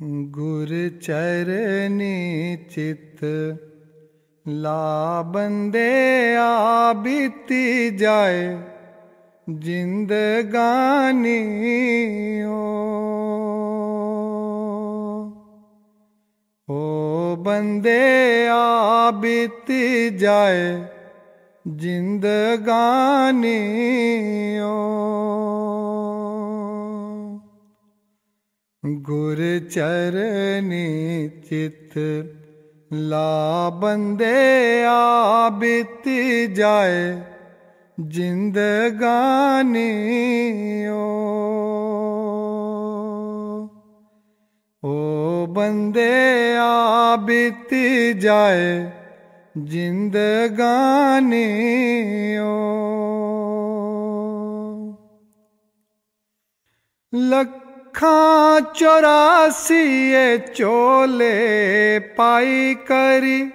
ਗੁਰ ਚਰਨੀ ਚਿਤ ਲਾ ਬੰਦੇ ਆ ਬੀਤੀ ਜਾਏ ਜਿੰਦਗਾਨੀ ਓ ਓ ਬੰਦੇ ਆ ਬੀਤੀ ਜਾਏ ਜਿੰਦਗਾਨੀ ਓ ਗੁਰ ਚਰਨੀ ਚਿਤ ਲਾ ਬੰਦੇ ਆ ਬੀਤੀ ਜਾਏ ਜਿੰਦਗਾਨੀ ਓ ਓ ਬੰਦੇ ਆ ਬੀਤੀ ਜਾਏ ਜਿੰਦਗਾਨੀ ਓ ਲੱਖਾਂ ਚੌਰਾਸੀਏ ਚੋਲੇ ਪਾਈ ਕਰੀ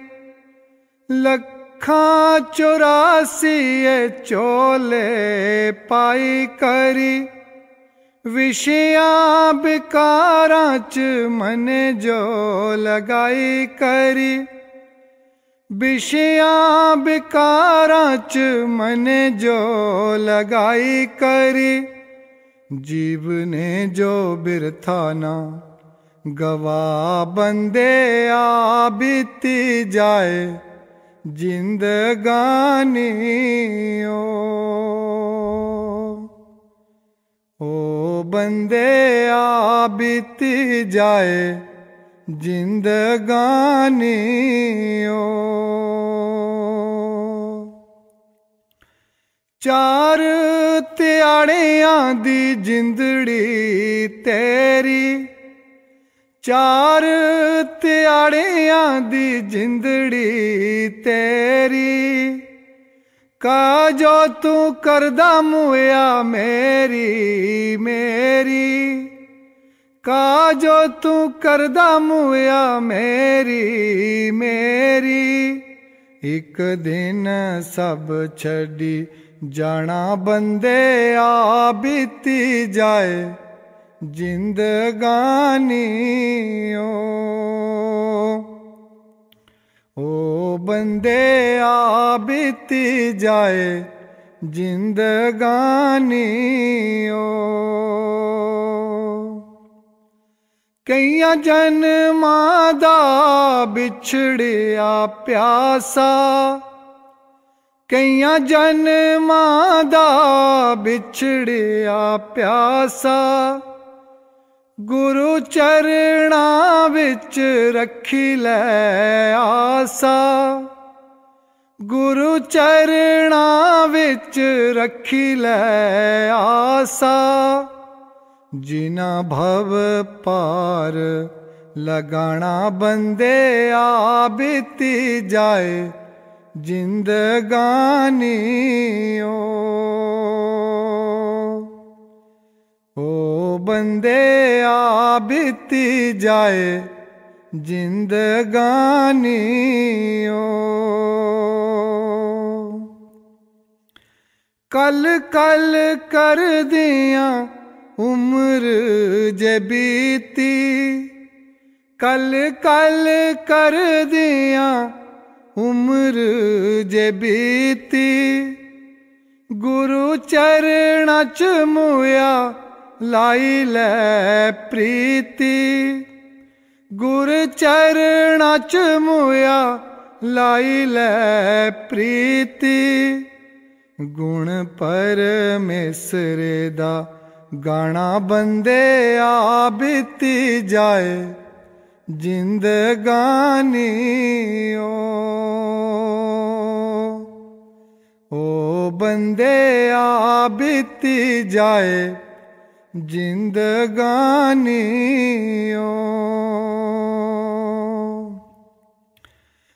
ਲੱਖਾਂ ਚੌਰਾਸੀਏ ਚੋਲੇ ਪਾਈ ਕਰੀ ਵਿਸ਼ਿਆਂ ਬਿਕਾਰਾਂ ਚ ਮਨ ਜੋ ਲਗਾਈ ਕਰੀ ਵਿਸ਼ਿਆਂ ਬਿਕਾਰਾਂ ਚ ਮਨ ਜੋ ਲਗਾਈ ਕਰੀ ਜੀਵ ਨੇ ਜੋ ਬਿਰਥਾ ਨਾ ਗਵਾ ਬੰਦੇ ਆ ਬੀਤੀ ਜਾਏ ਜਿੰਦਗਾਨੀ ਓ ਓ ਬੰਦੇ ਆ ਬੀਤੀ ਜਾਏ ਜਿੰਦਗਾਨੀ ਓ ਚਾਰ ਤਿਆੜਿਆਂ ਦੀ ਜਿੰਦੜੀ ਤੇਰੀ। ਚਾਰ ਤਿਆੜਿਆਂ ਦੀ ਜਿੰਦੜੀ ਤੇਰੀ। ਕਾ ਜੋ ਤੂੰ ਕਰਦਾ ਮੁਆ ਮੇਰੀ ਮੇਰੀ। ਕਾ ਜੋ ਤੂੰ ਕਰਦਾ ਮੁਆ ਮੇਰੀ ਮੇਰੀ। ਇੱਕ ਦਿਨ ਸਭ ਛੱਡੀ ਜਾਣਾ ਬੰਦੇ ਆ ਬੀਤੀ ਜਾਏ, ਜਿੰਦਗਾਨੀ ਓ। ਓ ਬੰਦੇ ਆ ਬੀਤੀ ਜਾਏ, ਜਿੰਦਗਾਨੀ ਓ। ਕਈਆਂ ਜਨਮਾਂ ਦਾ ਵਿਛੜਿਆ ਪਿਆਸਾ ਕਈਆਂ ਜਨਮਾਂ ਦਾ ਵਿਛੜਿਆ ਪਿਆਸਾ, ਗੁਰੂ ਚਰਣਾ ਵਿੱਚ ਰੱਖੀ ਲੈ ਆਸਾ। ਗੁਰੂ ਚਰਣਾ ਵਿੱਚ ਰੱਖੀ ਲੈ ਆਸਾ। ਜਿਨਾ ਭਵ ਪਾਰ ਲਗਾਣਾ ਬੰਦੇ ਆ ਬੀਤੀ ਜਾਏ ਜਿੰਦਗਾਨੀ ਓ ਬੰਦੇ, ਆ ਬੀਤੀ ਜਾਏ ਜਿੰਦਗਾਨੀ ਓ ਕਲ ਕਲ ਕਰਦਿਆਂ ਉਮਰ ਜੇ ਬੀਤੀ, ਕਲ ਕਲ ਕਰਦਿਆਂ ਉਮਰ ਜੇ ਬੀਤੀ, ਗੁਰੂ ਚਰਣਾ ਚ ਮੁਆ ਲਾਈ ਲੈ ਪ੍ਰੀਤੀ। ਗੁਰ ਚਰਣਾ ਚ ਮੁਆ ਲਾਈ ਲੈ ਪ੍ਰੀਤੀ। ਗੁਣ ਪਰਮੇਸ਼ਰ ਦਾ ਗਾਣਾ ਬੰਦੇ ਆ ਬੀਤੀ ਜਾਏ। ਜਿੰਦਗਾਨੀ ਓ ਬੰਦੇ, ਆ ਬੀਤੀ ਜਾਏ ਜਿੰਦਗਾਨੀ ਓ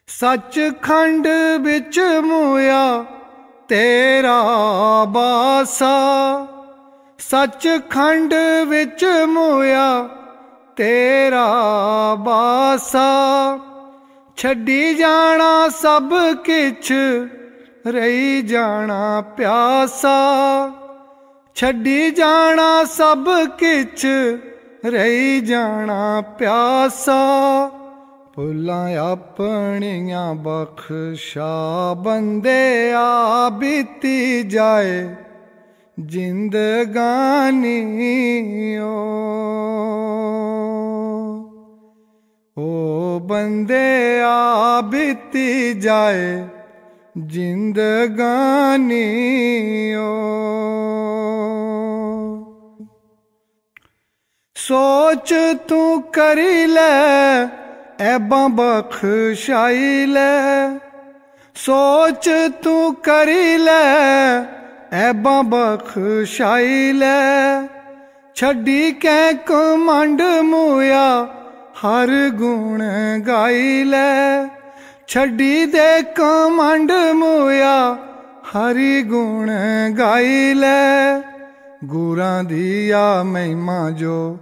ਸੱਚਖੰਡ ਵਿੱਚ ਮੋਇਆ ਤੇਰਾ ਬਾਸਾ। ਸੱਚਖੰਡ ਵਿੱਚ ਮੋਇਆ ਤੇਰਾ ਬਾਸਾ ਛੱਡੀ ਜਾਣਾ ਸਭ ਕਿਛ, ਰਹੀ ਜਾਣਾ ਪਿਆਸਾ। ਛੱਡੀ ਜਾਣਾ ਸਭ ਕਿਛ, ਰਹੀ ਜਾਣਾ ਪਿਆਸਾ। ਭੁੱਲਾਂ ਆਪਣੀਆਂ ਬਖਸ਼ਾ, ਬੰਦੇ ਆ ਬੀਤੀ ਜਾਏ। ਜਿੰਦਗਾਨੀ ਓ ਬੰਦੇ ਆ ਬੀਤੀ ਜਾਏ ਜਿੰਦਗਾਨੀ ਓ ਸੋਚ ਤੂੰ ਕਰੀ ਲੈ ਐਬਾਂ ਬਖਸ਼ਾਈ ਲੈ। ਸੋਚ ਤੂੰ ਕਰੀ ਲੈ ਐਬਾਂ ਬਖਸ਼ਾਈ ਲੈ। ਛੱਡੀ ਕੈ ਕਮੰਡ ਮੋਇਆ, ਹਰ ਗੁਣ ਗਾਈ ਲੈ। ਛੱਡੀ ਦੇ ਕਮੰਡ ਮੋਇਆ, ਹਰੀ ਗੁਣ ਗਾਈ ਲੈ। ਗੁਰਾਂ ਦੀ ਆ ਮਹਿਮਾ ਜੋ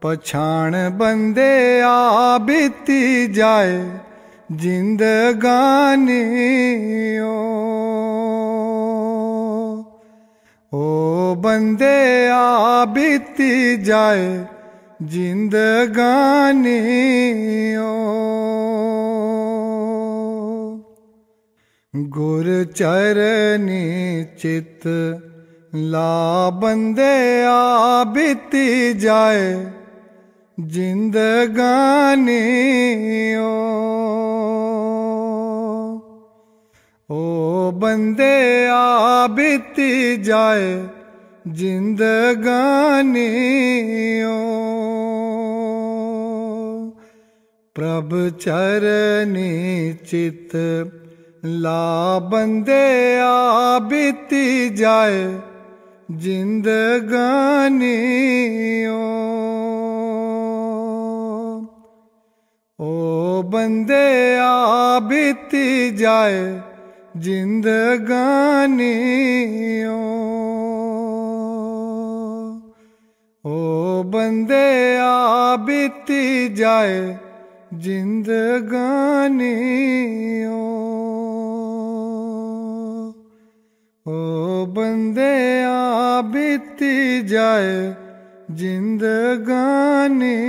ਪਛਾਣ ਬੰਦੇ ਆ, ਬੀਤੀ ਜਾਏ ਜਿੰਦਗਾਨੀ ਓ। ਬੰਦੇ ਆ ਬੀਤੀ ਜਾਏ, ਜਿੰਦਗਾਨੀ ਓ। ਗੁਰ ਚਰਨੀ ਚਿਤ ਲਾ ਬੰਦੇ ਆ ਬੀਤੀ ਜਾਏ, ਜਿੰਦਗਾਨੀ ਓ। ਓ ਬੰਦੇ ਆ ਬੀਤੀ ਜਾਏ ਜਿੰਦਗਾਨੀ ਓ ਪ੍ਰਭ ਚਰਨੀ ਚਿਤ ਲਾ ਬੰਦੇ ਆ ਬੀਤੀ ਜਾਏ ਜਿੰਦਗਾਨੀ ਓ ਬੰਦੇ ਆ ਬੀਤੀ ਜਾਏ ਜਿੰਦਗਾਨੀ ਓ ਬੰਦੇ ਆ ਬੀਤੀ ਜਾਏ ਜਿੰਦਗਾਨੀ ਓ। ਬੰਦੇ ਆ ਬੀਤੀ ਜਾਏ ਜਿੰਦਗਾਨੀ